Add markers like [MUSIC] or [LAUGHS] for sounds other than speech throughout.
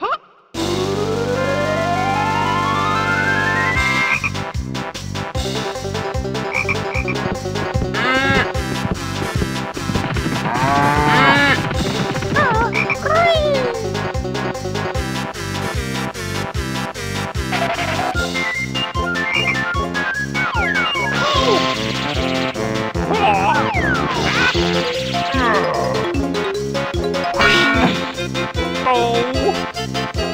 Oh! Ciao!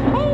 Woohoo! [LAUGHS]